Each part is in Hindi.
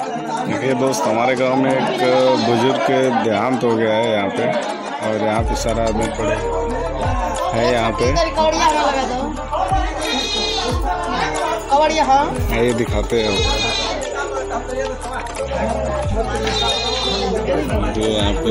देखिए दोस्त, हमारे गाँव में एक बुज़ुर्ग देहांत हो गया है यहाँ पे, और यहाँ पे सारा आदमी पड़े है यहाँ पे। ये दिखाते हैं। ये यहाँ पे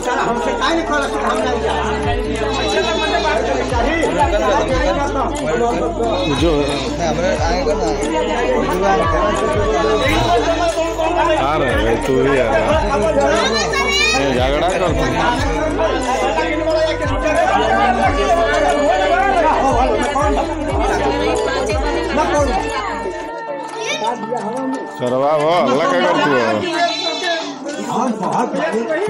ही बूढ़ी थी जो आ रहा है तू ही आ रहा है। झगड़ा करते सरवा वो अल्लाह क्या करती हो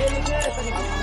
Yeah.